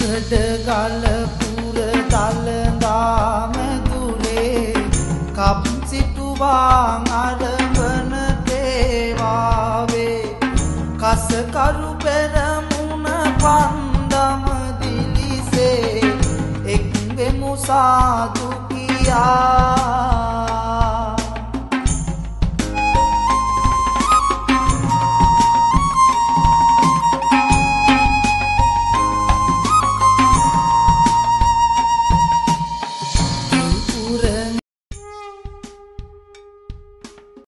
ගලපුර දළදා මැදුරේ කප් සිටුවාන් අරඹන තේවාවේ කසකරු පෙරමුණ පන්දම දිලිසේ. එක්වෙමු සාදු කියා